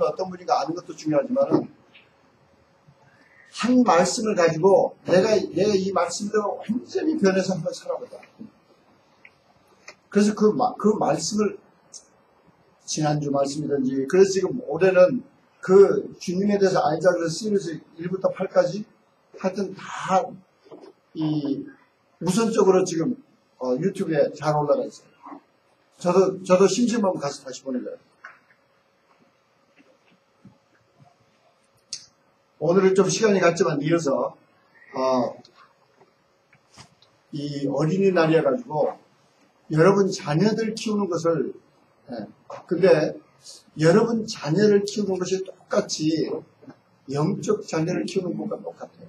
어떤 분인가 아는 것도 중요하지만 한 말씀을 가지고 내가 내가 이 말씀대로 완전히 변해서 한번 살아보자. 그래서 그, 마- 그 말씀을 지난주 말씀이든지 그래서 지금 올해는 그 주님에 대해서 알자 그래서 시리즈 1부터 8까지 하여튼 다이 우선적으로 지금 어, 유튜브에 잘 올라가 있어요. 저도 저도 심심하면 가서 다시 거예요. 오늘은 좀 시간이 갔지만 이어서 어, 이 어린이날이어 가지고 여러분 자녀들 키우는 것을 예, 근데 여러분 자녀를 키우는 것이 똑같이 영적 자녀를 키우는 것과 똑같아요.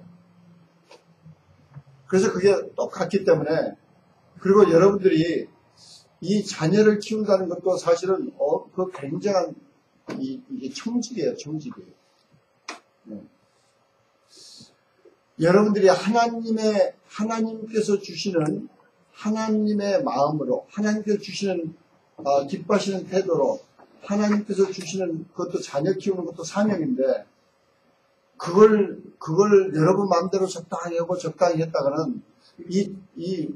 그래서 그게 똑같기 때문에 그리고 여러분들이 이 자녀를 키운다는 것도 사실은 어, 그 굉장한 이, 게 청직이에요, 청직이에요. 네. 여러분들이 하나님의 하나님께서 주시는 하나님의 마음으로 하나님께서 주시는 어, 기뻐하시는 태도로 하나님께서 주시는 그것도 자녀 키우는 것도 사명인데 그걸 그걸 여러분 마음대로 적당히 하고 적당히 했다가는 이, 이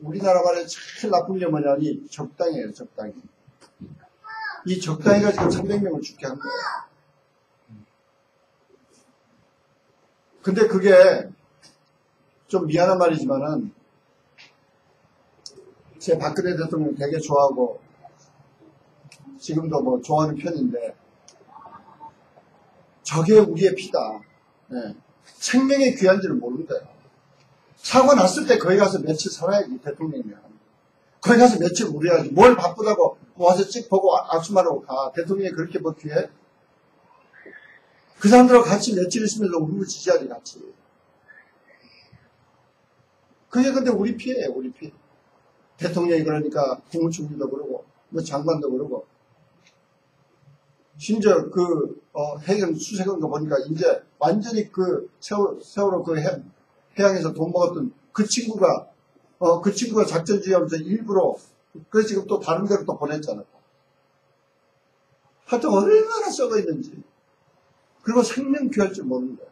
우리나라 말에 제일 나쁜 게 뭐냐니 적당해요 적당히. 이 적당히가 지금 300명을 죽게 한 거예요 근데 그게 좀 미안한 말이지만은 제 박근혜 대통령 되게 좋아하고 지금도 뭐 좋아하는 편인데 저게 우리의 피다. 네. 생명의 귀한지를 거예요. 사고 났을 때 거기 가서 며칠 살아야지 대통령이면. 거기 가서 며칠 우려야지. 뭘 바쁘다고 와서 찍 보고 악수만 하고 가. 대통령이 그렇게 뭐 귀해? 그 사람들하고 같이 며칠 있으면서 울부짖어야지 같이. 그게 근데 우리 피해예요 우리 피. 대통령이 그러니까 국무총리도 그러고 뭐 장관도 그러고 심지어 그 어, 해경 수색한 거 보니까 이제 완전히 그 세월, 세월호 그 해, 해양에서 돈 먹었던 그 친구가 어, 그 친구가 작전 지휘하면서 일부러 그래서 지금 또 다른 데로 또 보냈잖아. 하여튼 얼마나 썩어 있는지. 그리고 생명 귀할 줄 모르는 거야.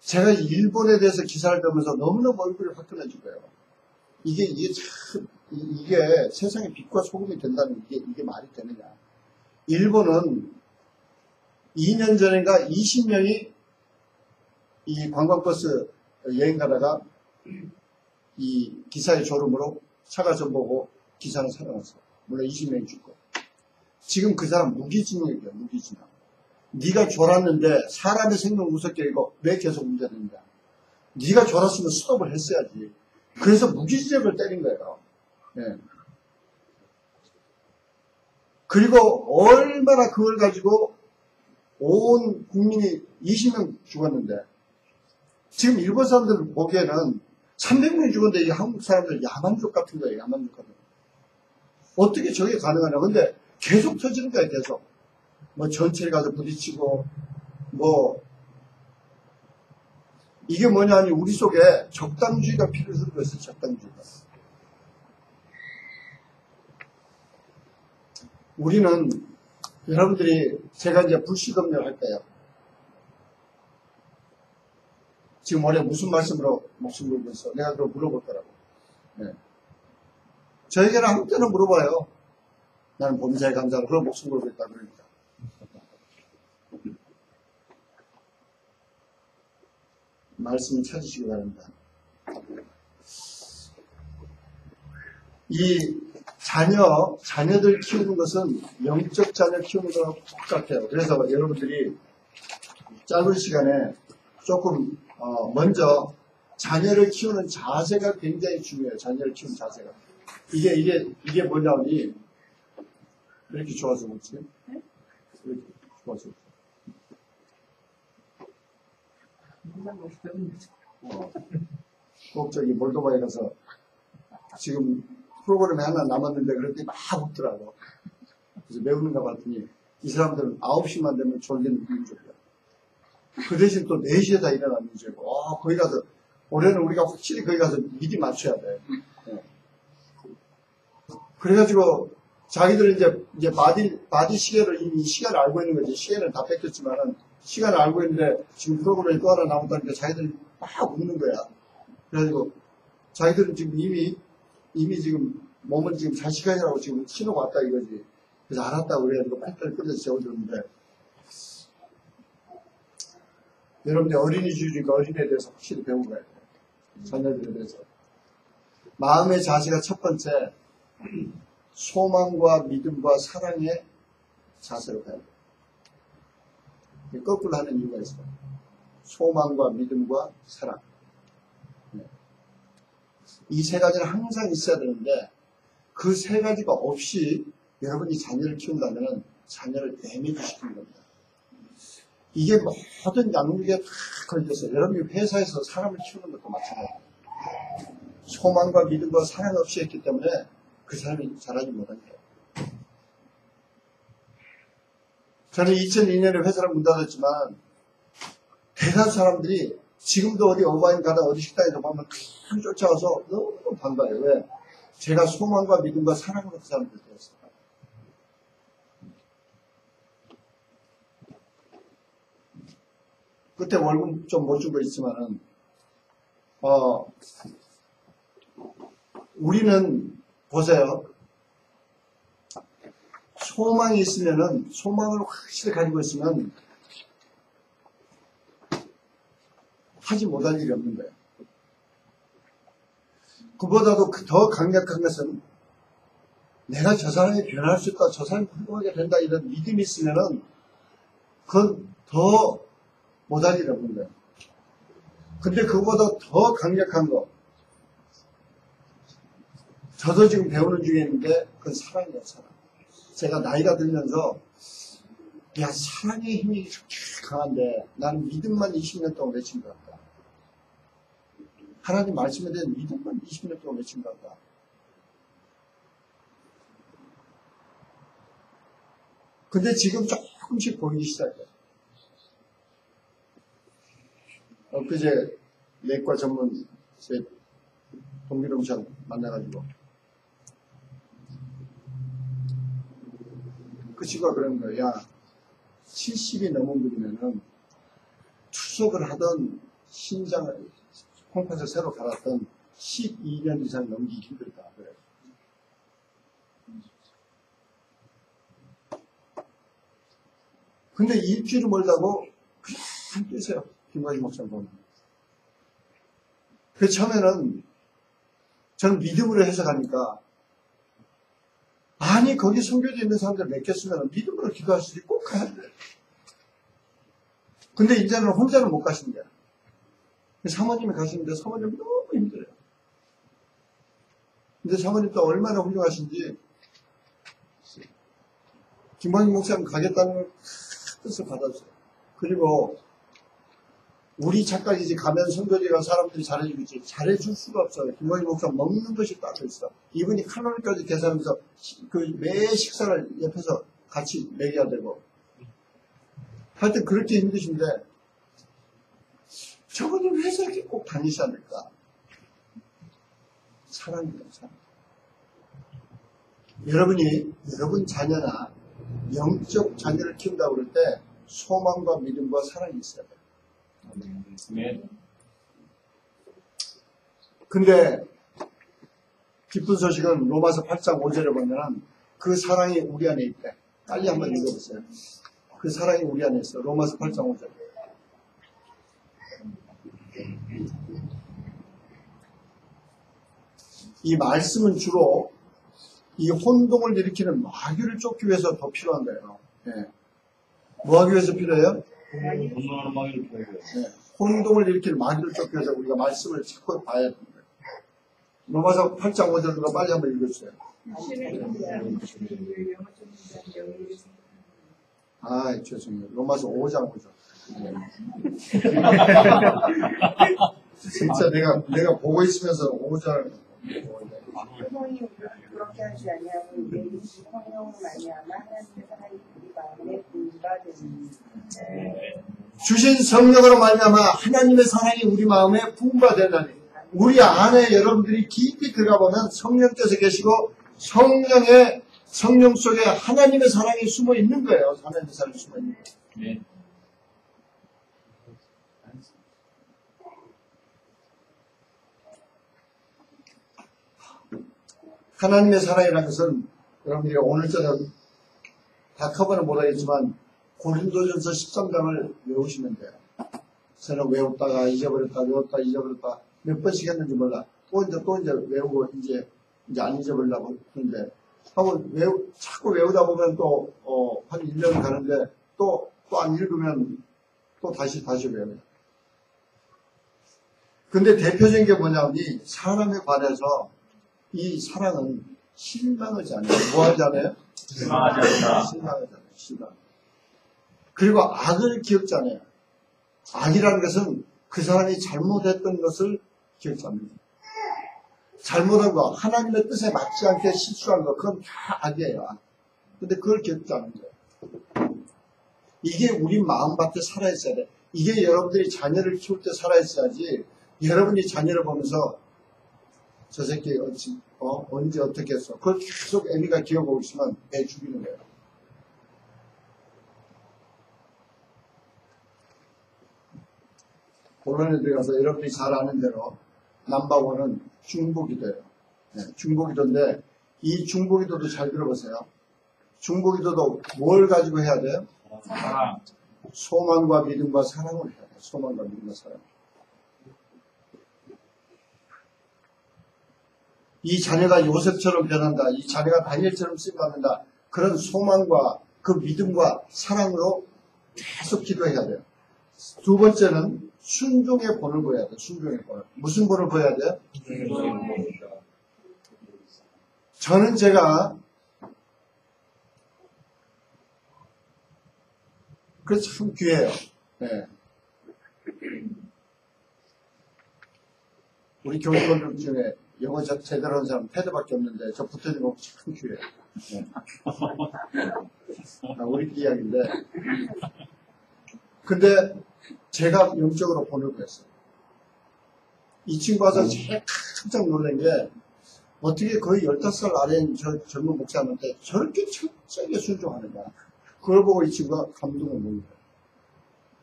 제가 일본에 대해서 기사를 보면서 너무너무 얼굴이 화끈해진 거예요. 이게, 이게 참, 이- 이게 세상에 빛과 소금이 된다는 이게, 이게 말이 되느냐. 일본은 2년 전인가 20명이 이 관광버스 여행 가다가 이 기사의 졸음으로 차가 전보고 기사는 살아났어. 물론 20명이 죽고. 지금 그 사람 무기징역이야, 무기징역. 네가 졸았는데 사람의 생명 무섭게 이거 왜 계속 운전했냐. 네가 졸았으면 스톱을 했어야지. 그래서 무기징역을 때린 거예요. 예. 그리고 얼마나 그걸 가지고 온 국민이 20명 죽었는데 지금 일본 사람들 보기에는 300명이 죽었는데 이 한국 사람들 야만족 같은 거예요. 야만족 같은 거. 어떻게 저게 가능하냐. 근데 계속 터지는 거예요. 계속. 뭐 전체에 가서 부딪히고 뭐 이게 뭐냐니 우리 속에 적당주의가 흐르고 있어요. 적당주의가. 우리는 여러분들이 제가 이제 불시검열 할 때요. 지금 원래 무슨 말씀으로 목숨 걸고 있어? 내가 그걸 물어볼 거라고. 네. 저에게는 때나 물어봐요. 나는 범사에 감사하고 그런 목숨 걸고 있다 그러니까. 말씀을 찾으시기 바랍니다. 이 자녀, 자녀들 키우는 것은 영적 자녀 키우는 거랑 똑같아요. 그래서 여러분들이 짧은 시간에 조금 어, 먼저 자녀를 키우는 자세가 굉장히 중요해요. 자녀를 키우는 자세가. 이게 이게 이게 뭐냐니 왜 이렇게 좋아서 그렇지? 왜 이렇게 좋아서? 어, 꼭 저기 몰도바에 가서 지금 프로그램이 하나 남았는데 그랬더니 막 웃더라고. 그래서 매우는가 봤더니 이 사람들은 9시만 되면 졸리는 민족이야. 그 대신 또 4시에 다 일어나는 민족이고, 어, 거기 가서, 올해는 우리가 확실히 거기 가서 미리 맞춰야 돼. 예. 그래가지고 자기들은 이제, 이제 body, body 시계를 이미 시간을 알고 있는 거지. 시계는 다 뺏겼지만은, 시간을 알고 있는데, 지금 프로그램이 또 하나 나온다니까 자기들이 막 웃는 거야. 그래가지고, 자기들은 지금 이미, 이미 지금 몸은 지금 잘 시간이라고 지금 신호가 왔다 이거지. 그래서 알았다고 그래가지고 빨리빨리 끌어서 재워줬는데, 여러분들 어린이 주의니까 어린이에 대해서 확실히 배운 거예요. 자녀들에 대해서. 마음의 자세가 첫 번째, 소망과 믿음과 사랑의 자세로 가야 돼요. 거꾸로 하는 이유가 있어요. 소망과 믿음과 사랑. 이세 가지는 항상 있어야 되는데, 그 세 가지가 없이 여러분이 자녀를 키운다면 자녀를 데미지시키는 겁니다. 이게 모든 양육에 다 걸렸어요. 여러분이 회사에서 사람을 키우는 것도 마찬가지예요. 소망과 믿음과 사랑 없이 했기 때문에 그 사람이 잘하지 거예요. 저는 2002년에 회사를 문 닫았지만 대다수 사람들이 지금도 어디 어바인 가다 어디 식당에서 보면 그냥 쫓아와서 너무 반가워요. 왜? 제가 소망과 믿음과 사랑으로 그 사람들 되었어요. 그때 월급 좀 못 주고 있지만은, 어, 우리는, 보세요. 소망이 있으면은, 소망을 확실히 가지고 있으면, 하지 못할 일이 없는 거예요. 그보다도 그더 강력한 것은, 내가 저 사람이 변할 수 있다, 저 사람이 훌륭하게 된다, 이런 믿음이 있으면은, 그건 더 못할 일이 없는 거예요. 근데 그보다 더 강력한 거. 저도 지금 배우는 중에 있는데, 그건 사랑이에요, 사랑. 제가 나이가 들면서, 야, 사랑의 힘이 그렇게 강한데, 나는 믿음만 20년 동안 외친 것 같다. 하나님 말씀에 대한 믿음만 20년 동안 외친 것 같다. 근데 지금 조금씩 보이기 시작해요. 엊그제 내과 전문 제 동기동창 만나가지고 그 친구가 그런 거야. 야, 70이 넘은 분이면은 투석을 하던 신장을 콩팥을 새로 갈았던 12년 이상 넘기기 힘들다. 그래. 근데 일주일 멀다고 그냥 뛰세요. 김관희 목사 보면. 그 처음에는 저는 믿음으로 해석하니까 아니 거기 성교에 있는 사람들 맡겼으면 믿음으로 기도할 수도 꼭 가야 돼. 근데 이제는 혼자는 못 거야. 사모님이 가시는데 사모님 너무 힘들어요. 근데 사모님 또 얼마나 훌륭하신지 김광희 목사님 가겠다는 뜻을 받았어요. 그리고 우리 착각이지 가면 선교지가 사람들이 잘해주겠지 잘해줄 수가 없어요. 김광희 목사 먹는 것이 따로 있어. 이분이 칼로리까지 계산하면서 그 매 식사를 옆에서 같이 먹여야 되고 하여튼 그렇게 힘드신데 저분이 왜 저렇게 꼭 다니셔야 될까? 사랑이에요, 사랑. 여러분이, 여러분 자녀나 영적 자녀를 키운다고 그럴 때 소망과 믿음과 사랑이 있어야 돼요. 네. 근데 기쁜 소식은 로마서 8장 5절에 보면 그 사랑이 우리 안에 있대. 빨리 한번 읽어보세요. 그 사랑이 우리 안에 있어. 로마서 8장 5절. 이 말씀은 주로 이 혼동을 일으키는 마귀를 쫓기 위해서 더 필요한 거예요. 예. 뭐 하기 위해서 필요해요? 분노하는 마귀를 보여요. 네, 혼동을 마귀를 쫓기 위해서 우리가 말씀을 자꾸 봐야 거예요. 로마서 8장 5절 누가 빨리 한번 읽어주세요. 아, 죄송해요. 로마서 5장 5절. 진짜 내가, 내가 보고 있으면서 5절. 성령이 그렇게 하지 아니하고 마음에 되니 주신 성령으로 말미암아 하나님의 사랑이 우리 마음에 부흥가 되다니 우리 안에 여러분들이 깊이 들어가 보면 성령께서 계시고 성령의 성령 속에 하나님의 사랑이 숨어 있는 거예요. 하나님의 사랑이 숨어 있는 거예요. 아멘. 하나님의 사랑이라는 것은 여러분들이 오늘 저녁 다 커버는 못하겠지만 고린도전서 13장을 외우시면 돼요. 저는 외웠다가 잊어버렸다 외웠다 잊어버렸다 몇 번씩 했는지 몰라. 또 이제 또 이제 외우고 이제 이제 안 잊어버리려고 하는데 하고 외우 자꾸 외우다 보면 또 어, 한 1년 가는데 또 또 안 읽으면 또 다시 다시 외워요. 근데 대표적인 게 뭐냐면 이 사람에 관해서 이 사랑은 실망하지 않아요. 뭐 하지 않아요? 실망하지 않는다. 실망하지 않아요. 실망. 그리고 악을 기억지 않아요. 악이라는 것은 그 사람이 잘못했던 것을 기억지 않는다. 잘못한 거, 하나님의 뜻에 맞지 않게 실수한 거, 그건 다 악이에요. 악. 근데 그걸 기억지 않는 거예요. 이게 우리 마음밭에 살아있어야 돼. 이게 여러분들이 자녀를 키울 때 살아있어야지, 여러분이 자녀를 보면서 저 새끼 어찌, 어, 언제 어떻게 했어. 그걸 계속 애미가 기억하고 있으면 애 죽이는 거예요. 본론에 들어가서 여러분이 잘 아는 대로 남바원은 중보기도예요. 네, 중보기도인데 이 중보기도도 잘 들어보세요. 중보기도도 뭘 가지고 해야 돼요? 사랑. 소망과 믿음과 사랑을 해야 돼요. 소망과 믿음과 사랑. 이 자녀가 요셉처럼 변한다. 이 자녀가 다니엘처럼 쓰임받는다. 그런 소망과 그 믿음과 사랑으로 계속 기도해야 돼요. 두 번째는 순종의 본을 보여야 돼요. 순종의 본. 무슨 본을 보여야 돼요? 저는 제가 그게 참 귀해요. 네. 우리 교직원들 중에 영어 저- 제대로 하는 사람 패드밖에 없는데 저거참 귀해요. 네. 아, 우리끼리 이야기인데 근데 제가 영적으로 본을 보였어요. 이 친구 와서 제일 깜짝 놀란 게 어떻게 거의 15살 아래인 저 젊은 목사님한테 저렇게 철저하게 순종하느냐. 그걸 보고 이 친구가 감동을 먹는 거예요.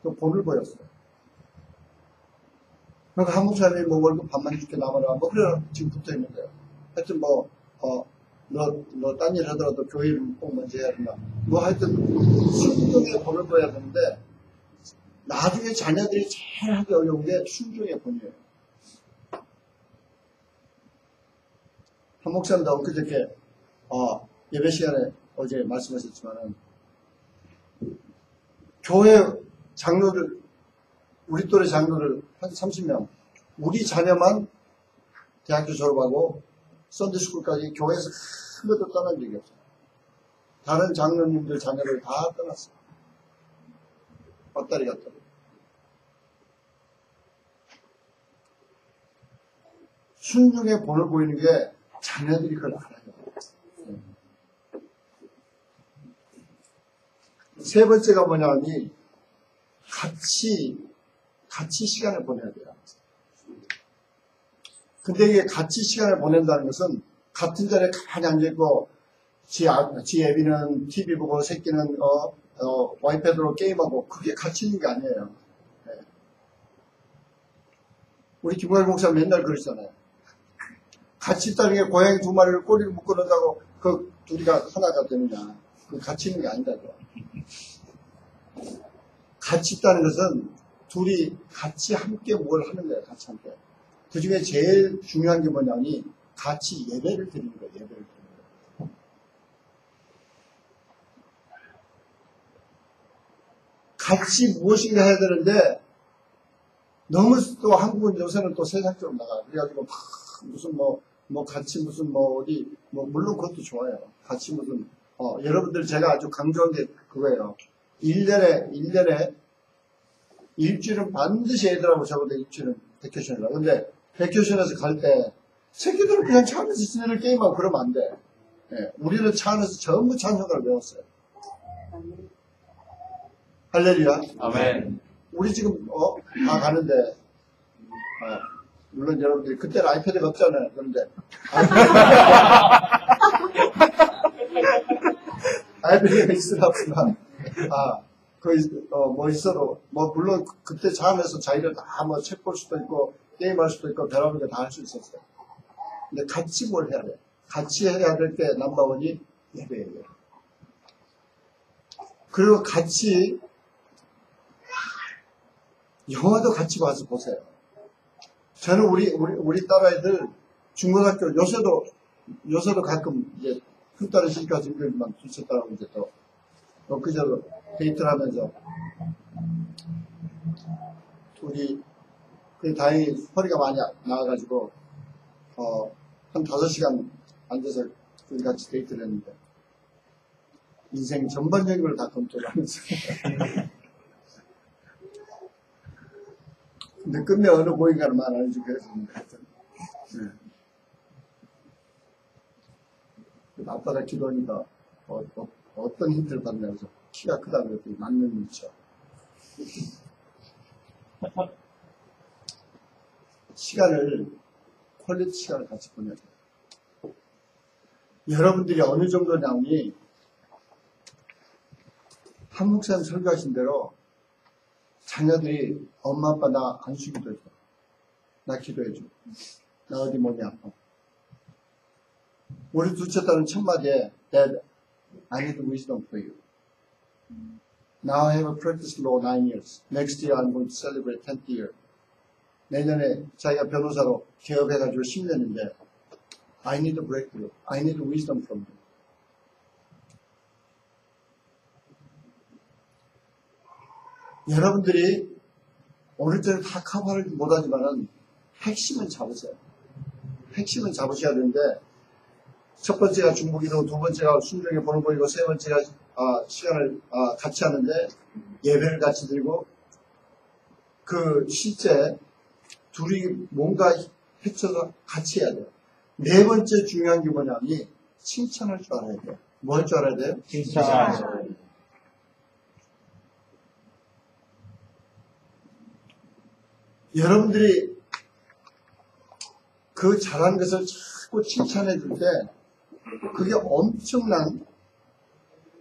그 본을 보였어요. 그러니까 한 목사님이 뭐 월급 반만 줄게 남아라. 뭐 그래 지금 붙어 있는 거예요. 하여튼 뭐, 어, 너, 너 딴 일 하더라도 교회를 꼭 먼저 해야 된다. 뭐 하여튼 순종의 본을 보여야 되는데 나중에 자녀들이 제일 하기 어려운 게 순종의 본이에요. 한 목사님도 엊그저께 어, 예배 시간에 어제 말씀하셨지만은 교회 장로들 우리 또래 장로를 한 30명 우리 자녀만 대학교 졸업하고 썬데스쿨까지 교회에서 한 번도 떠난 적이 없어요. 다른 장로님들 자녀를 다 떠났어요. 왔다리 갔다리. 순종의 본을 보이는 게 자녀들이 그걸 알아요. 세 번째가 뭐냐면 같이 같이 시간을 보내야 돼요. 근데 이게 같이 시간을 보낸다는 것은 같은 자리에 가만히 앉아있고 지, 아- 지 애비는 TV 보고 새끼는 어, 어, 와이패드로 게임하고 그게 같이 있는 게 아니에요. 네. 우리 김광일 목사 맨날 그러잖아요. 같이 있다는 게 고양이 두 마리를 꼬리를 묶어놓는다고 그 둘이가 하나가 되느냐. 그 같이 있는 게 아니다죠. 같이 있다는 것은 둘이 같이 함께 뭘 하는 거예요. 같이 함께. 그 중에 제일 중요한 게 뭐냐면 같이 예배를 드리는 거예요. 예배를 드리는 거예요. 같이 무엇인가 해야 되는데 너무 또 한국은 요새는 또 세상적으로 나가. 그래가지고 막 무슨 뭐, 뭐 같이 무슨 뭐 어디, 뭐 물론 그것도 좋아요. 같이 무슨, 어, 여러분들 제가 아주 강조한 게 그거예요. 1년에, 1년에 일주일은 반드시 애들하고 적어도 일주일은 베케이션이라. 근데 베케이션에서 갈 때 새끼들은 그냥 차 안에서 지내는 게임하고 그러면 안 돼. 예, 우리는 차 안에서 전부 찬송가를 배웠어요. 할렐루야. 아멘. 우리 지금 어, 다 가는데 어, 물론 여러분들이 그때는 아이패드가 없잖아요. 그런데 아이들이 있으라구나. 아, 그, 어, 뭐 있어도, 뭐, 물론 그- 그때 잠에서 자기를 다 뭐 책 볼 수도 있고, 게임할 수도 있고, 별하는 게 다 할 수 있었어요. 근데 같이 뭘 해야 돼? 같이 해야 될때 넘버원이 예배예요. 그리고 같이, 영화도 같이 봐서 보세요. 저는 우리, 우리, 우리 딸아이들 중고등학교, 요새도, 요새도 가끔 이제 큰딸은 시집가서 일주일만 둘째 딸하고 이제 또, 엊그제도 데이트를 하면서, 둘이, 그 다행히 허리가 많이 나와가지고, 어, 한 다섯 시간 앉아서 둘이 같이 데이트를 했는데, 인생 전반적인 걸 다 검토를 하면서. 근데 끝내 어느 고인가는 말 안 해주고 했었는데, 하여튼. 네. 아빠가 기도하니까 어, 떤 힌트를 받냐 그래서 키가 크다고 그랬더니 맞는 눈치야. 시간을 퀄리티 시간을 같이 보내야 돼요. 여러분들이 어느 정도냐니 한 목사님 설교하신 대로 자녀들이 엄마 아빠 나 안수 기도 해줘. 나 기도해줘. 나 어디 몸이 아파. 우리 둘째 딸은 첫마디에 Dad, I need wisdom for you. Now I have practiced law nine years. Next year I'm going to celebrate 10th year. 내년에 자기가 변호사로 개업해가지고 10년인데 I need a breakthrough. I need wisdom from you. 여러분들이 때는 다 커버를 못하지만은 핵심은 잡으세요. 핵심은 잡으셔야 되는데 첫 번째가 중복이고 두 번째가 순종의 번호 보이고 세 번째가 아, 시간을 아, 같이 하는데 예배를 같이 드리고 그 실제 둘이 뭔가 해쳐서 같이 해야 돼요. 네 번째 중요한 게 뭐냐면 칭찬할 줄 알아야 돼요. 뭐할줄 알아야 돼요? 칭찬. 여러분들이 그 잘한 것을 자꾸 칭찬해 줄 때 그게 엄청난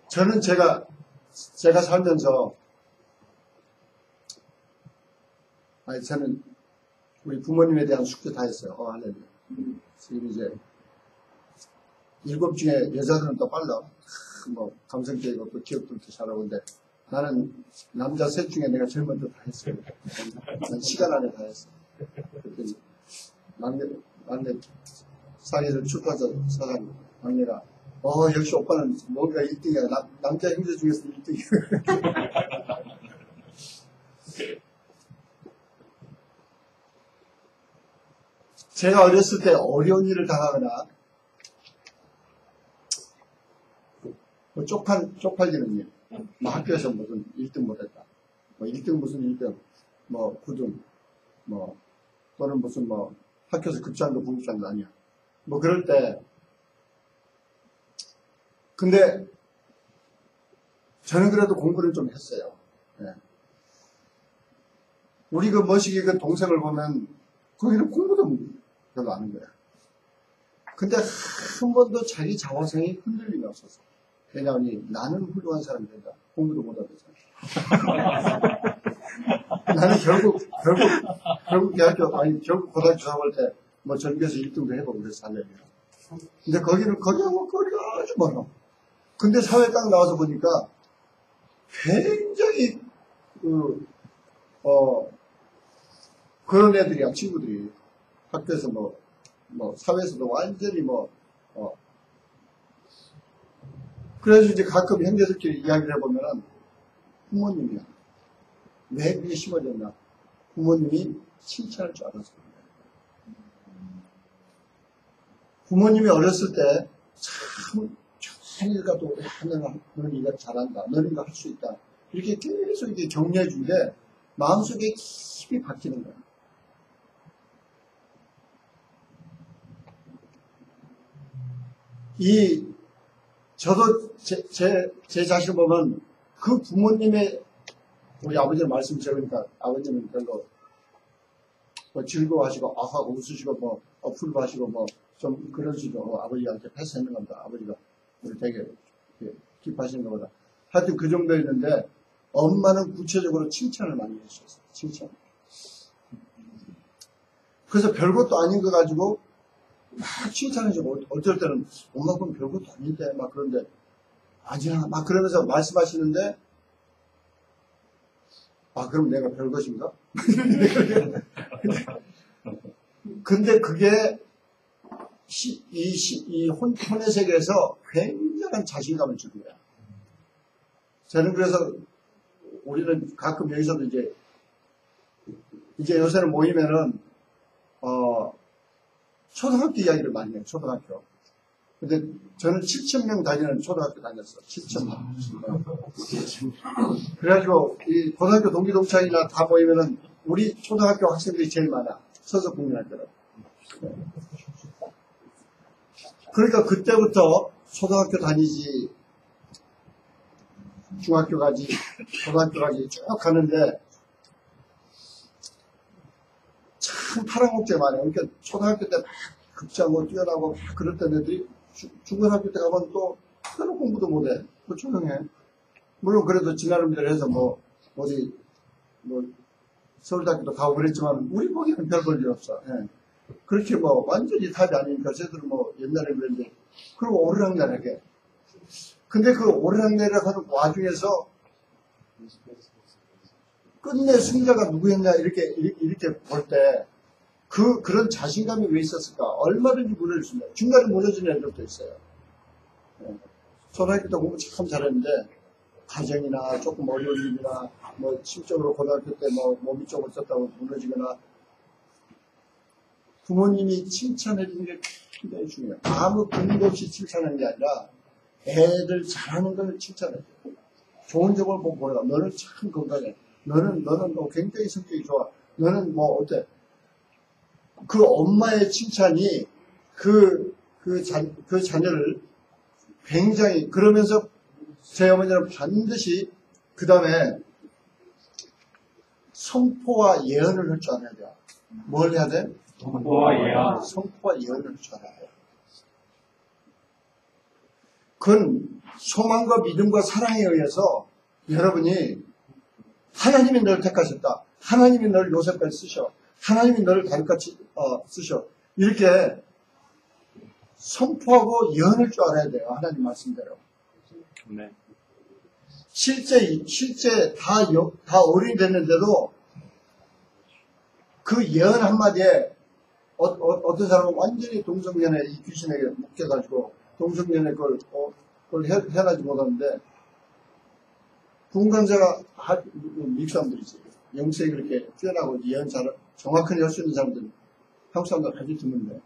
저는 제가 제가 살면서 아니 저는 우리 부모님에 대한 숙제 다 했어요. 어, 할렐루야. 지금 이제 일곱 중에 여자들은 또 빨라. 뭐 감성적이고 또 기억도 또 잘하고 근데 나는 남자 셋 중에 내가 제일 먼저 다 했어요. 난 시간 안에 다 했어. 그랬더니 막내 막내 사회에서 출판사 사장 막내가 어 역시 오빠는 뭔가 1등이야. 남, 남자 형제 중에서 1등이야. 제가 어렸을 때 어려운 일을 당하거나 뭐 쪽팔, 쪽팔리는 일, 뭐 학교에서 무슨 1등 못했다, 뭐 1등 무슨 1등, 뭐 9등, 뭐 또는 무슨 뭐 학교에서 급장도 부급장도 아니야. 뭐 그럴 때 근데 저는 그래도 공부를 좀 했어요. 예. 우리 그 머시기 그 동생을 보면 거기는 공부도 별로 안 하는 거야. 근데 한 번도 자기 자화상이 흔들림이 없었어. 왜냐하니 나는 훌륭한 사람이 된다. 공부도 못하잖아. 나는 결국, 결국, 결국 대학교, 아니, 결국 고등학교 졸업할 때, 뭐 전교에서 1등도 해보고 그래서 살려요. 근데 거기는, 거기하고 거리가 아주 멀어. 근데 사회 딱 나와서 보니까 굉장히, 그, 어, 그런 애들이야, 친구들이. 학교에서 뭐, 뭐, 사회에서도 완전히 뭐, 어. 그래서 이제 가끔 형제들끼리 이야기를 해보면은, 부모님이야. 왜 그게 심어졌나? 부모님이 칭찬할 줄 알았어. 부모님이 어렸을 때, 참, 잘 가도 하면 너는 이거 잘한다. 너는 이거 할 수 있다. 이렇게 계속 이렇게 격려해 주는데, 마음속에 깊이 박히는 거야. 이, 저도 제, 제, 제 자신 보면 그 부모님의 우리 아버지의 말씀 들으니까 그런 거, 뭐 즐거워하시고, 아하, 웃으시고, 뭐, 어플도 하시고, 뭐, 좀 그러시고, 어, 아버지한테 패스했는 겁니다. 아버지가 되게 기뻐하시는 것보다. 하여튼 그 정도였는데, 엄마는 구체적으로 칭찬을 많이 해주셨어요. 칭찬. 그래서 별것도 아닌 거 가지고 막 칭찬해주고, 어쩔 때는 엄마 그건 별것도 아닌데, 막 그런데, 아니야, 막 그러면서 말씀하시는데, 아, 그럼 내가 별것인가? 근데 그게 시- 이, 혼, 혼의 세계에서 굉장한 자신감을 거야. 저는 그래서 우리는 가끔 여기서도 이제 이제 요새는 모이면은 어 초등학교 이야기를 많이 해요. 초등학교. 근데 저는 7천 명 다니는 초등학교 다녔어. 7천 명. 그래가지고 이 고등학교 동기 동창이나 다 모이면은 우리 초등학교 학생들이 제일 많아. 서석 국민학교는. 그러니까 그때부터 초등학교 다니지, 중학교 가지, 고등학교 가지 쭉 가는데 참 파란국제 많아요. 그러니까 초등학교 때 막 급자고 뛰어나고 막 그랬던 애들이 주- 중고등학교 때 가면 또 하나도 공부도 못해. 뭐 조용해. 물론 그래도 지나름대로 해서 뭐 어디 뭐 서울대학교도 가고 그랬지만 우리 보기에는 별 볼일 없어. 예. 그렇게 뭐 완전히 답이 아니니까 쟤들은 뭐 옛날에 그랬는데 그리고 오르락내락해. 근데 그 오르락내락하는 와중에서 끝내 승자가 누구였냐 이렇게 이렇게, 볼 때 그 그런 자신감이 왜 있었을까? 얼마든지 있는 중간에 무너지는 애들도 있어요. 예. 초등학교 때 공부 참 잘했는데 가정이나 조금 어려운 일이나 뭐 심적으로 고등학교 때 뭐 몸이 좀 어쩌다고 무너지거나 부모님이 칭찬해 주는 게 굉장히 중요해요. 아무 근거 없이 칭찬하는 게 아니라 애들 잘하는 걸 칭찬해 줘요. 좋은 점을 보고 보여. 너는 참 건강해. 너는 너는 너 굉장히 성격이 좋아. 너는 뭐 어때? 그 엄마의 칭찬이 그, 그, 자, 그 자녀를 굉장히, 그러면서 제 어머니는 반드시 그 다음에 선포와 예언을 할 줄 알아야 돼요. 뭘 해야 돼? 예언. 선포와 예언을 돼요. 그건 소망과 믿음과 사랑에 의해서 여러분이 하나님이 너를 택하셨다. 하나님이 너를 요셉까지 쓰셔. 하나님이 너를 다윗같이 어, 쓰셔. 이렇게 선포하고 예언할 줄 알아야 돼요. 하나님 말씀대로. 네. 실제, 실제 다, 여- 다 어른이 됐는데도 그 예언 한마디에 어, 떤 사람은 완전히 동성연애 이 귀신에게 묶여가지고 동성연애 그걸, 어, 그걸 해, 해나지 못하는데 하- 미국 사람들이지 영세에 그렇게 뛰어나고 예언 잘 정확하게 할 수 있는 사람들은 한국 사람들 아주 드문데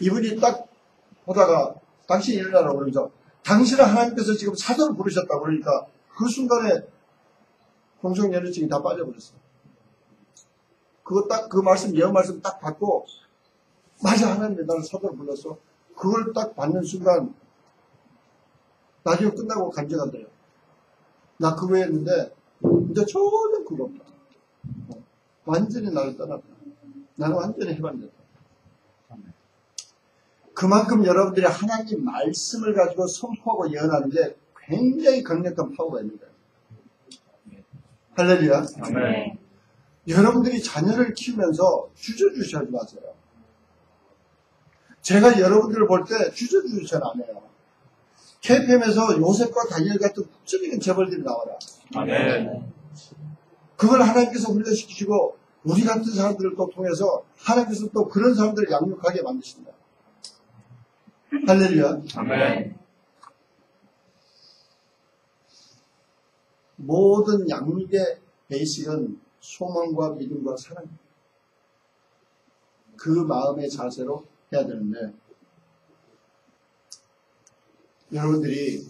이분이 딱 보다가 당신이 일어나라고 그러면서 당신은 하나님께서 지금 사도를 부르셨다고 그러니까 그 순간에 동성연애증이 다 빠져버렸어. 그거 딱, 그 말씀, 예언 말씀 딱 받고, 맞아, 하나님이 나를 사도를 불렀어. 그걸 딱 받는 순간, 나중에 끝나고 간증한대요. 나 그거 했는데, 이제 전혀 그거 없다. 어, 완전히 나를 떠났다. 나는 완전히 해방됐다. 그만큼 여러분들이 하나님 말씀을 가지고 선포하고 예언하는 게 굉장히 강력한 파워가 있는 거예요. 할렐루야. 아멘. 여러분들이 자녀를 키우면서 주저주저하지 마세요. 제가 여러분들을 볼 때 주저주저 안 해요. KPM에서 요셉과 다니엘 같은 국제적인 재벌들이 나와라. 아멘. 그걸 하나님께서 훈련시키시고 우리 같은 사람들을 또 통해서 하나님께서 또 그런 사람들을 양육하게 만드신다. 할렐루야. 아멘. 모든 양육의 베이식은 소망과 믿음과 사랑. 그 마음의 자세로 해야 되는데, 여러분들이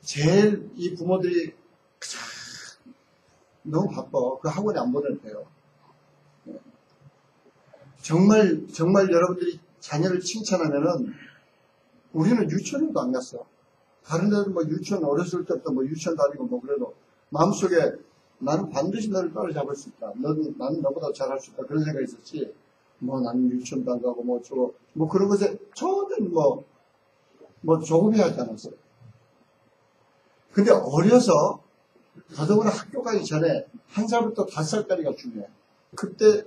제일 이 부모들이 참 너무 바빠. 그 학원에 안 보내도 돼요. 정말, 정말 여러분들이 자녀를 칭찬하면은 우리는 유치원에도 안 갔어. 다른 데는 뭐 유치원 어렸을 때부터 뭐 유치원 다니고 뭐 그래도 마음속에 나는 반드시 너를 따라잡을 수 있다. 넌, 나는 너보다 잘할 수 있다. 그런 생각이 있었지. 뭐 나는 유치원도 안 가고 뭐 저거 뭐 그런 것에 전혀 뭐 뭐 조금 해야 하지 않았어요. 근데 어려서 더더구나 학교 가기 전에 한 살부터 다섯 살까지가 중요해요. 그때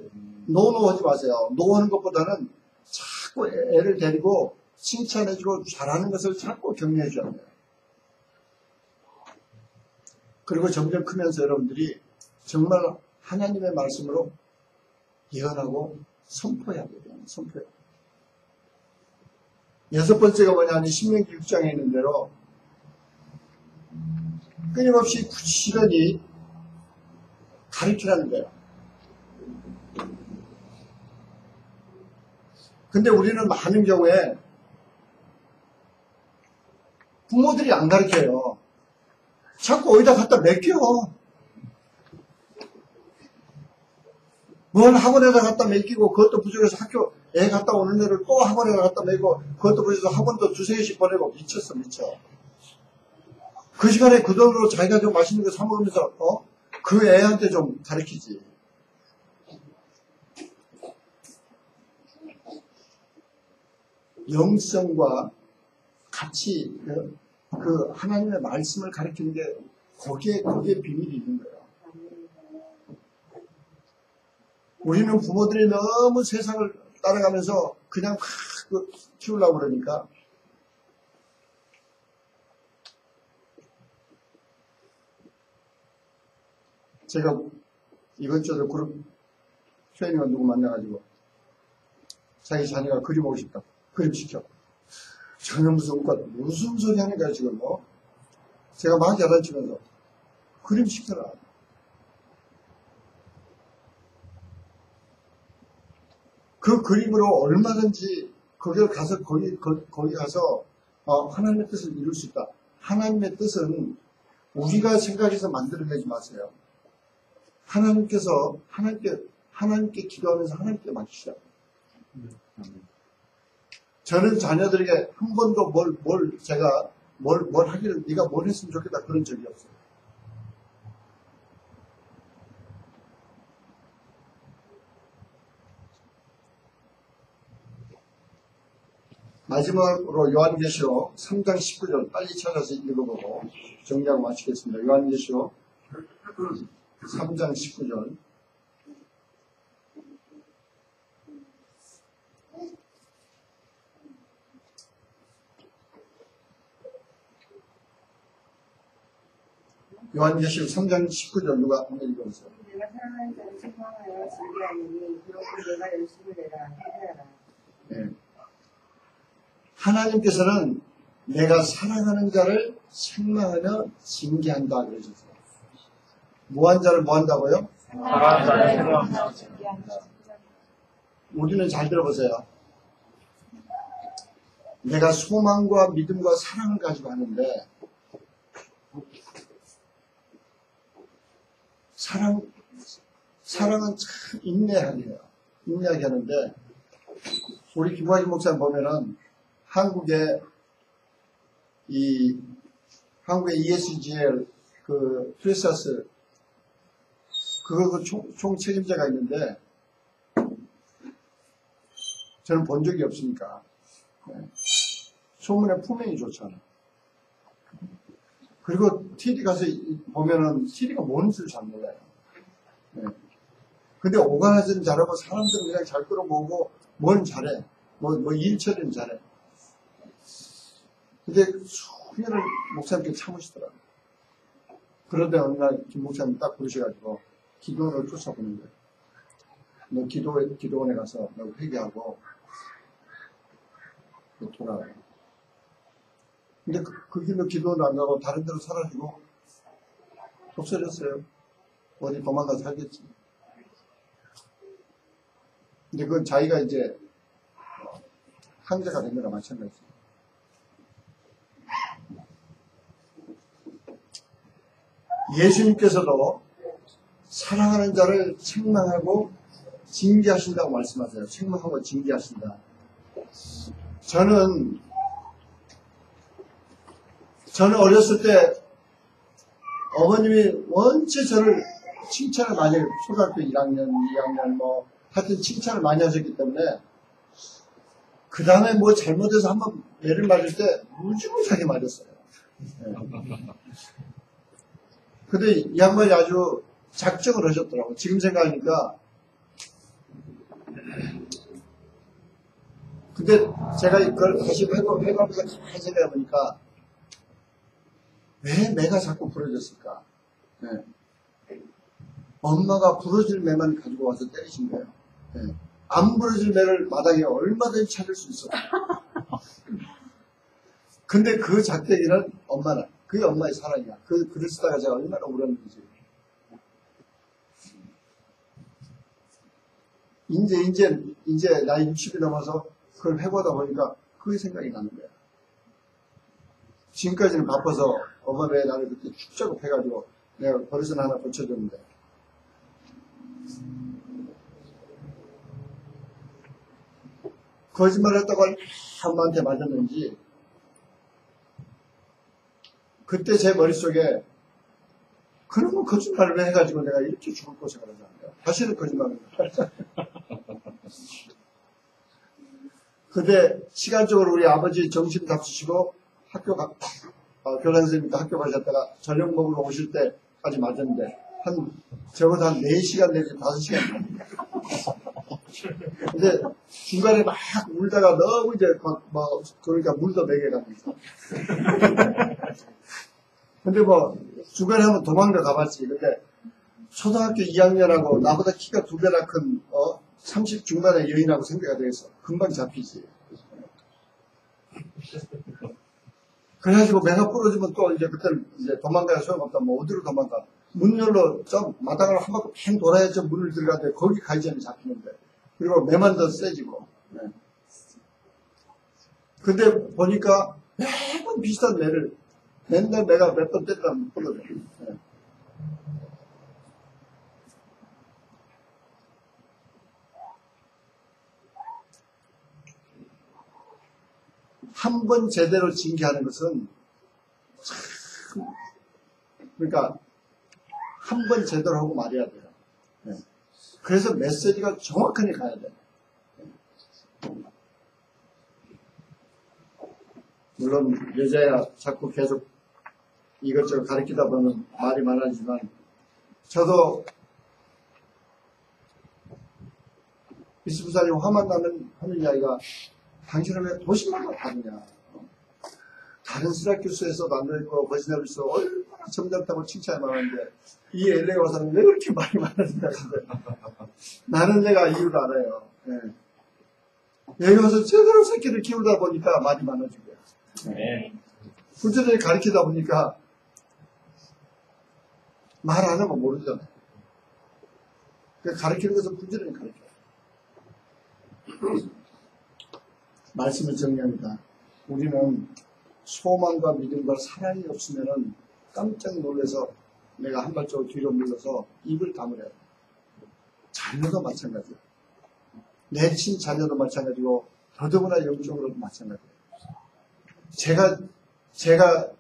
no no 하지 마세요. no 하는 것보다는 자꾸 애를 데리고 칭찬해주고 잘하는 것을 자꾸 격려해줘야 돼요. 그리고 점점 크면서 여러분들이 정말 하나님의 말씀으로 예언하고 선포해야 돼요. 선포해야 돼요. 여섯 번째가 뭐냐면 신명기 6장에 있는 대로 끊임없이 부지런히 가르치라는 거예요. 근데 우리는 많은 경우에 부모들이 안 가르쳐요. 자꾸 어디다 갖다 맡겨. 뭘 학원에다 갖다 맡기고 그것도 부족해서 학교 애 갔다 오는 애를 또 학원에다 갖다 맡기고 그것도 부족해서 학원도 두세 개씩 보내고 미쳤어 미쳐. 그 시간에 그 돈으로 자기가 좀 맛있는 거 사 먹으면서 어? 그 애한테 좀 가르치지. 영성과 같이 그, 그 하나님의 말씀을 가르치는 게 거기에 거기에 비밀이 있는 거예요. 우리는 부모들이 너무 세상을 따라가면서 그냥 막그 키우려고 그러니까 제가 이번 주에 그룹 트레이닝을 누구 만나가지고 자기 자녀가 그림 오고 싶다. 그림 시켜. 저는 무슨 웃고 무슨 소리 하는 거야 지금 뭐. 제가 막 야단치면서 그림 시켜라. 그 그림으로 얼마든지 거기 가서 거기 거, 기 가서 어, 하나님의 뜻을 이룰 수 있다. 하나님의 뜻은 우리가 생각해서 만들어내지 마세요. 하나님께서 하나님께 하나님께 기도하면서 하나님께 맡기시라. 저는 자녀들에게 한 번도 뭘, 뭘 제가 뭘, 뭘 하기를 네가 뭘 했으면 좋겠다 그런 적이 없어요. 마지막으로 요한계시록 3장 19절 빨리 찾아서 읽어보고 정리하고 마치겠습니다. 요한계시록 3장 19절 요한계시록 3장 19절 누가 한번 읽어보세요. 내가 사랑하는 자를 책망하여 징계하리니 그렇고 내가 열심히 내라 해하라. 네. 하나님께서는 내가 사랑하는 자를 책망하며 징계한다 그러셨어요. 뭐한 자를 뭐 한다고요? 사랑하는 자를 책망하며 우리는 잘 들어보세요. 내가 소망과 믿음과 사랑을 가지고 하는데 사랑 사랑은 참 인내하게 해요. 인내하게 하는데 우리 김화진 목사님 보면은 한국의 이 한국의 ESGL 그 프레사스 그거 그 총, 총 책임자가 있는데 저는 본 적이 없으니까 네. 소문에 품행이 좋잖아. 그리고 TD 가서 이- 보면은 TD가 뭔지를 잘 몰라요. 네. 근데 오가나전 잘하고 사람들은 그냥 잘 끌어모으고 뭘 잘해. 뭐, 뭐 일처리는 잘해. 근데 수년을 목사님께 참으시더라고요. 그런데 어느 날 김 목사님 딱 부르셔가지고 기도원을 쫓아보는 거예요. 너 기도, 기도원에 가서 너 회개하고 너 돌아와. 근데 그, 그 길로 기도원 안 가고 다른 데로 사라지고 없어졌어요. 어디 도망가서 살겠지. 근데 그건 자기가 이제 황제가 된 거나 마찬가지죠. 예수님께서도 사랑하는 자를 책망하고 징계하신다고 말씀하세요. 책망하고 징계하신다. 저는 저는 어렸을 때 어머님이 원체 저를 칭찬을 많이 해요. 초등학교 1학년, 2학년 뭐 하여튼 칭찬을 많이 하셨기 때문에 그그 다음에 뭐 잘못해서 한번 매를 맞을 때 무지무지하게 맞았어요. 예. 근데 이 양반이 아주 작정을 하셨더라고. 지금 생각하니까. 근데 제가 이걸 다시 회고, 회고하면서 가만히 생각해 보니까 왜 매가 자꾸 부러졌을까? 예. 엄마가 부러질 매만 가지고 와서 때리신 거예요. 예. 안 부러질 매를 마당에 얼마든지 찾을 수 있어. 근데 그 작대기는 엄마는 그게 엄마의 사랑이야. 그 글을 쓰다가 제가 얼마나 울었는지. 이제 이제 이제 나이 60이 넘어서 그걸 해보다 보니까 그게 생각이 나는 거야. 지금까지는 바빠서 엄마 왜 나를 그때 축 작업해가지고 내가 버릇은 하나 고쳐줬는데 거짓말 했다고 엄마한테 맞았는지 그때 제 머릿속에 그러면 거짓말을 왜 해가지고 내가 이렇게 죽을 고생을 않아요. 다시는 거짓말을. 근데 시간적으로 우리 아버지 정신 잡수시고 학교 가, 어, 교장 선생님과 학교 가셨다가 먹으러 오실 때까지 맞았는데 한 적어도 한 4시간 내지 5시간. 근데 중간에 막 울다가 너무 이제 막, 뭐 그러니까 물도 먹여가면서 근데 뭐 중간에 한번 도망가 가봤지. 근데 초등학교 2학년하고 나보다 키가 두 배나 큰 어, 30 중반의 여인하고 상대가 되겠어. 금방 잡히지 그래가지고 매가 부러지면 또 이제 그때는 이제 도망가야 소용없다. 뭐 어디로 도망가? 문 열러 좀 마당을 한 바퀴 팽 돌아야지 문을 들어가는데 거기 전에 잡히는데. 그리고 매만 더 세지고. 네. 근데 보니까 매번 비슷한 매를 맨날 매가 몇 번 때리다 못 부러져. 네. 한 번 제대로 징계하는 것은 참 그러니까 한 번 제대로 하고 말해야 돼요. 네. 그래서 메시지가 정확하게 가야 돼요. 물론 여자야 자꾸 계속 이것저것 가르치다 보면 말이 많아지만 저도 비스부사님 화만 나는 하는 이야기가 당신은 왜 도시마다 다르냐. 어? 다른 스라큐스에서 만들고 버지나비스 얼마나 점잖다고 칭찬을 많은데 이 LA 와서는 왜 그렇게 많아지냐. 근데 나는 내가 이유를 알아요. 예. 여기 와서 제대로 새끼를 키우다 보니까 많아진 거야. 네. 부지런히 가르치다 보니까 말 안 하면 모르잖아요. 그러니까 가르치는 것은 부지런히 가르쳐요. 말씀을 정리합니다. 우리는 소망과 믿음과 사랑이 없으면 깜짝 놀라서 내가 한 발자국 뒤로 물러서 입을 다물어야 돼. 자녀도 마찬가지야. 내 친 자녀도 마찬가지고 더더구나 영적으로도 마찬가지야. 제가 제가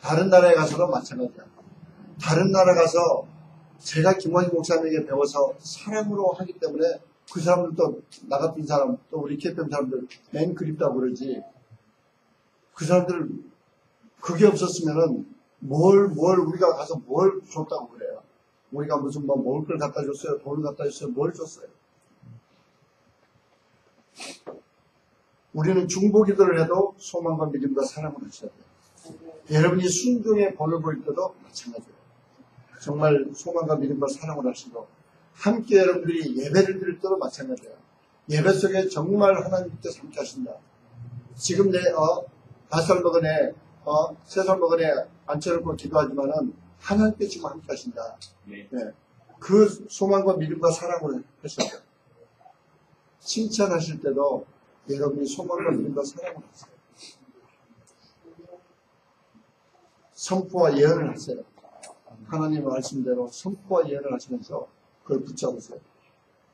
다른 나라에 가서도 마찬가지야. 다른 나라 가서 제가 김원희 목사님에게 배워서 사랑으로 하기 때문에 그 사람들도 나 같은 사람 또 우리 KPM 사람들 맨 그립다고 그러지. 그 사람들 그게 없었으면은 뭘 뭘 우리가 가서 뭘 줬다고 그래요? 우리가 무슨 뭐 먹을 걸 갖다 줬어요? 돈을 갖다 줬어요? 뭘 줬어요? 우리는 중보기도를 해도 소망과 믿음과 사랑을 하셔야 돼요. 여러분이 순종의 본을 보일 때도 마찬가지예요. 정말 소망과 믿음과 사랑을 하시고 함께 여러분들이 예배를 드릴 때도 마찬가지예요. 예배 속에 정말 하나님께서 함께 하신다. 지금 내, 어, 다섯 살 먹은 애, 어, 세살 먹은 애 앉혀놓고 기도하지만은 하나님께 지금 함께 하신다. 네. 네. 그 소망과 믿음과 사랑을 하셔요. 칭찬하실 때도 여러분이 소망과 믿음과 사랑을 하세요. 선포와 예언을 하세요. 하나님의 말씀대로 선포와 예언을 하시면서 그걸 붙잡으세요.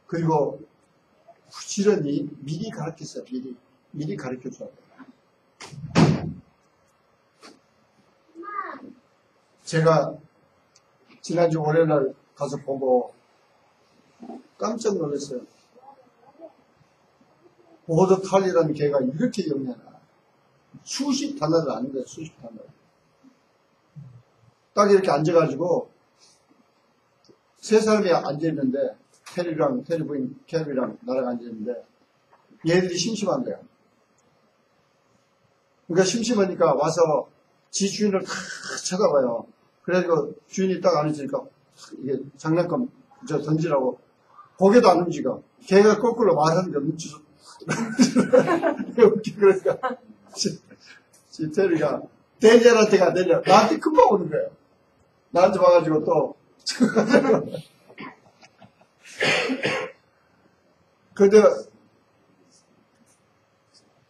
그리고 부지런히 미리 가르치세요. 미리. 미리 가르쳐 줘야 돼요. 제가 지난주 월요일날 가서 보고 깜짝 놀랐어요. 보드칼리라는 개가 이렇게 영리하나. 수십 단어를 아는 거야, 수십 단어. 딱 이렇게 앉아가지고, 세 사람이 앉아있는데, 테리랑, 테리 부인, 캐리랑 나랑 앉아있는데, 얘들이 심심한 거야. 그러니까 심심하니까 와서 지 주인을 다 쳐다봐요. 그래가지고 주인이 딱 앉으니까 이게 장난감 저 던지라고 고개도 안 움직여. 걔가 거꾸로 말하는 게 눈치 그러니까 지- 지 테리가 대리한테가 내려 나한테 금방 오는 거예요. 나한테 와가지고 또 근데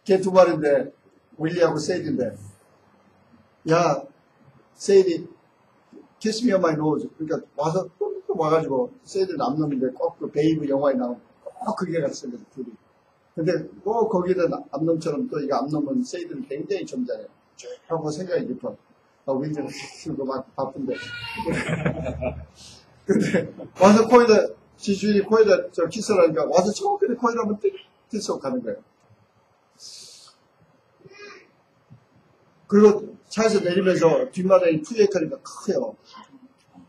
걔 두 마리인데 윌리하고 세이드인데. 야 세이드 kiss me on my nose 그러니까 와서 또 와가지고 세이드 남놈인데 꼭 그 베이브 영화에 나온 꼭 그게 같았어요 둘이. 근데 꼭 거기다 암놈처럼 또 이거 암놈은 세이드는 굉장히 점잖아요. 쭉 하고 생각이 깊어 아, 윌리는 쓰고 막 바쁜데 근데 와서 코에다 지주인이 코에다 저 키스를 하니까 와서 정확하게 코에다 한번 띡 키스하고 가는 거예요 그리고 차에서 내리면서 뒷마당이 투에이커니까 커요.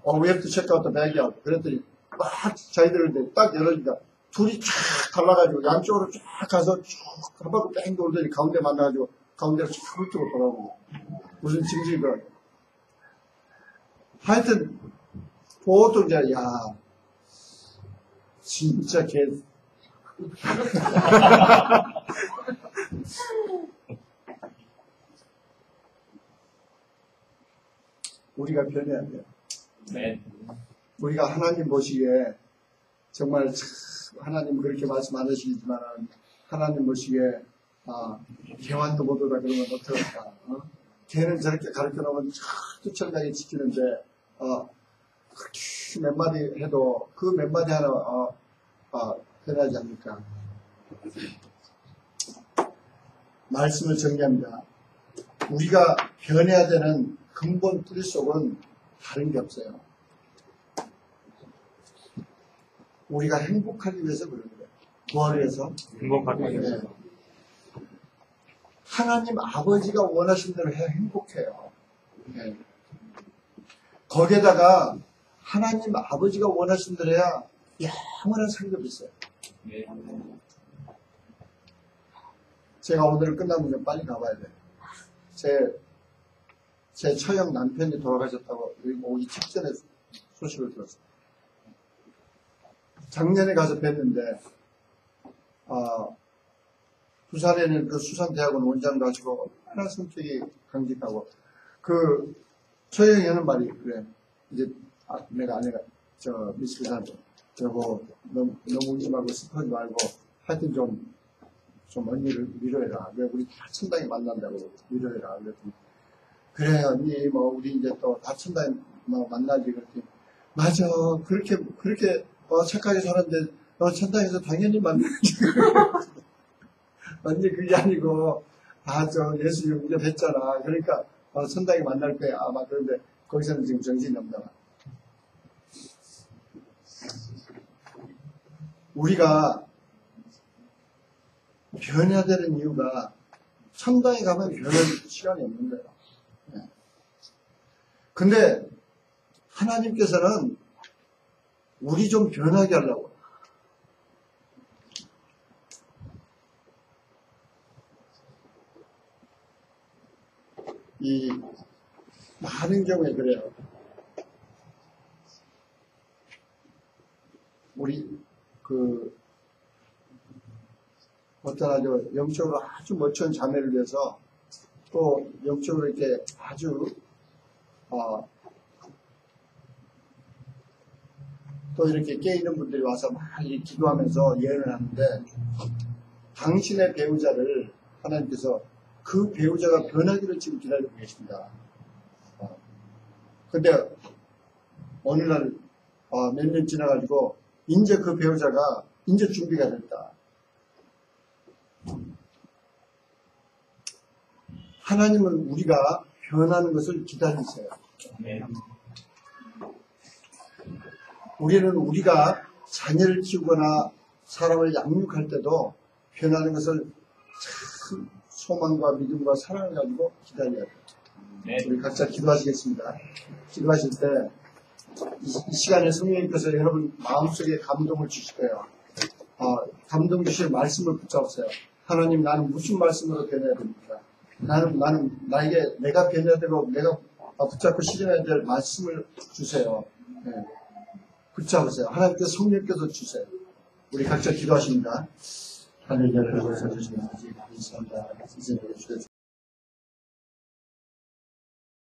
어, we have to check out the backyard. 그랬더니 막 자기들인데 딱 열어주니까 둘이 쫙 갈라가지고 양쪽으로 쫙 가서 쭉한 바퀴 뺑 돌더니 가운데 만나가지고 가운데로 쭉 훑고 돌아오고 무슨 징징이 그러 하여튼 보통 이제 야 진짜 개 우리가 변해야 돼요. 네. 우리가 하나님 보시기에 정말 참 하나님 그렇게 말씀 안 하시지만 하나님 보시기에 아, 개완도 못하다 그러면 어떡할까 어? 개는 저렇게 가르쳐 놓으면 쫓아나게 지키는데 어, 그렇게 몇 마디 해도 그 몇 마디 하나 어, 어, 변하지 않을까 말씀을 정리합니다 우리가 변해야 되는 근본 뿌리 속은 다른 게 없어요 우리가 행복하기 위해서 그러는 거예요. 뭐하기 위해서? 행복하게 네. 해주세요. 하나님 아버지가 원하신 대로 해야 행복해요. 네. 거기에다가 하나님 아버지가 원하신 대로 해야 영원한 상급이 있어요. 네. 제가 오늘 끝나면 좀 빨리 가봐야 돼요. 제, 제 처형 남편이 돌아가셨다고 오기 직전에 소식을 들었어요. 작년에 가서 뵀는데, 어, 부산에는 그 수산대학원 원장 가지고 얼마나 성격이 강직하고, 그, 처형이 하는 말이 그래. 이제, 아, 내가 아내가, 저, 미술사도, 저거, 너무, 너무 울지 말고 슬퍼하지 말고, 하여튼 좀, 좀 언니를 위로해라. 왜 우리 다 천당에 만난다고 위로해라. 그랬더니 그래 언니 뭐 우리 이제 또 다 천당에 뭐 만나지 그랬더니 맞아 그렇게 그렇게 어, 착하게 살았는데 어, 천당에서 당연히 만나지. 언니 그게 아니고 아 저 예수 영접했잖아. 그러니까 어, 천당에 만날 거야. 아마 그런데 거기서는 지금 정신이 없나 봐. 우리가 변해야 되는 이유가 천당에 가면 변할 시간이 없는 거예요. 예. 근데 하나님께서는 우리 좀 변하게 하려고. 이 많은 경우에 그래요. 우리 그 어떤 아주 영적으로 아주 멋진 자매를 위해서 또 영적으로 이렇게 아주 어, 또 이렇게 깨있는 분들이 와서 많이 기도하면서 예언을 하는데 당신의 배우자를 하나님께서 그 배우자가 변하기를 지금 기다리고 계십니다. 어. 근데 어느 날 어, 몇년 지나가지고 이제 그 배우자가 이제 준비가 됐다. 하나님은 우리가 변하는 것을 기다리세요. 네. 우리는 우리가 자녀를 키우거나 사람을 양육할 때도 변하는 것을 참 소망과 믿음과 사랑을 가지고 기다려야 돼요. 네. 우리 각자 기도하시겠습니다. 기도하실 때, 이, 이 시간에 성령님께서 여러분 마음속에 감동을 주실 거예요. 어, 감동 주실 말씀을 붙잡으세요. 하나님, 나는 무슨 말씀으로 변해야 됩니까? 나는, 나는, 나에게 내가 변해야 되고, 내가 어, 붙잡고 실현해야 될 말씀을 주세요. 네. 붙잡으세요. 하나님께서 성령께서 주세요. 우리 각자 기도하십니다. 하나님, 여러분, 주시면 감사합니다. 이제 주여